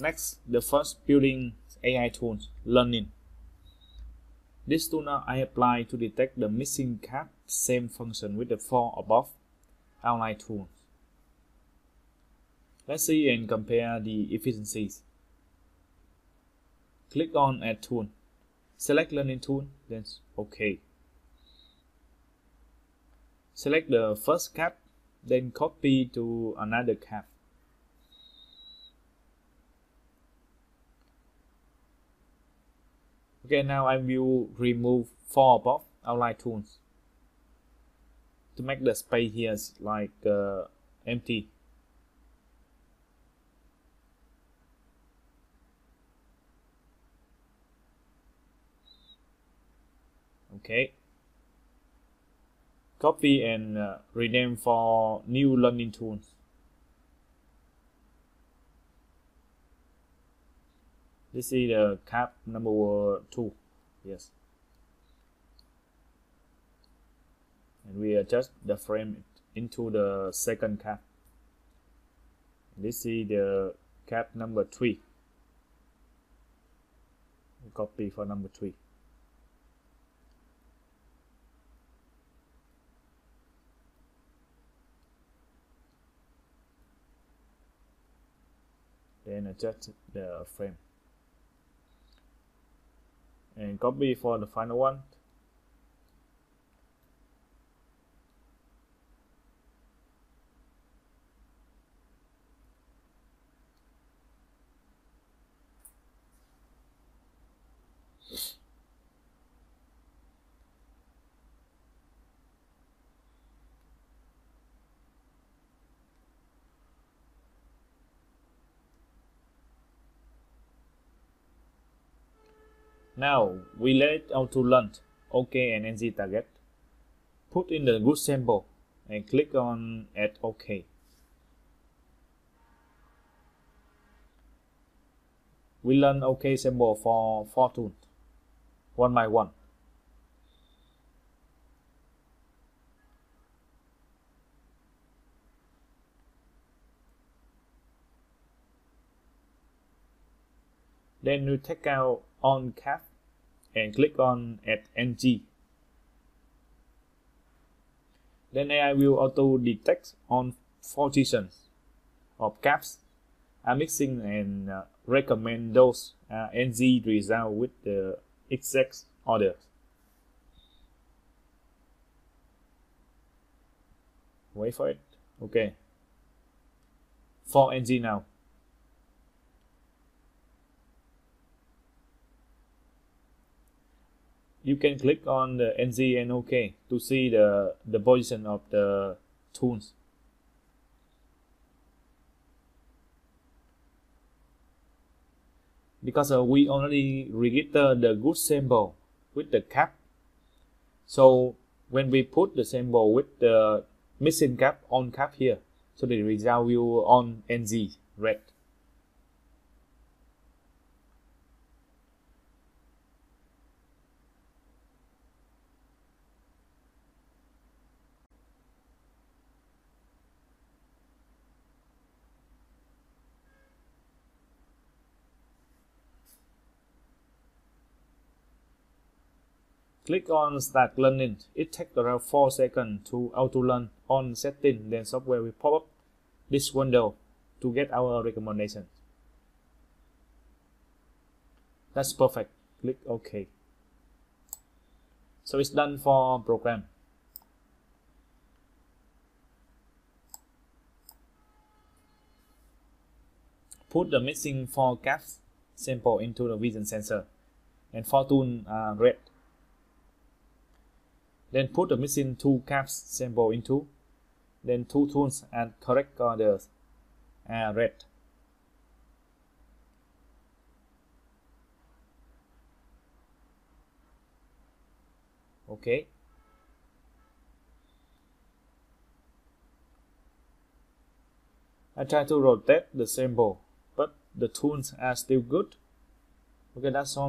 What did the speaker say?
Next, the first building AI tools, learning. This tool now I apply to detect the missing cap, same function with the four above outline tools. Let's see and compare the efficiencies. Click on Add Tool. Select Learning Tool, then OK. Select the first cap, then copy to another cap. Okay, now I will remove four above outline tools to make the space here like uh, empty. Okay. Copy and uh, rename for new learning tools. This is the cap number two. Yes. And we adjust the frame into the second cap. This is the cap number three. Copy for number three. Then adjust the frame and copy for the final one Now we let to learn OK and NG target. Put in the good sample and click on add OK. We learn OK sample for tools, one by one. Then we take out on cap and click on add ng. Then AI will auto detect on positions of caps are mixing and uh, recommend those uh, NG result with the exact order. Wait for it. Okay. For NG now. You can click on the NG and OK to see the, the position of the tools. Because uh, we already register the good sample with the cap. So when we put the sample with the missing cap on cap here, so the result will on NG red. Click on Start Learning. It takes around 4 seconds to auto-learn on setting, then software will pop up this window to get our recommendation. That's perfect. Click OK. So it's done for program. Put the missing four caps sample into the vision sensor and fortune uh, red then put the missing two caps sample into. Then two tools and correct orders are red. Okay. I try to rotate the sample, but the tools are still good. Okay, that's all.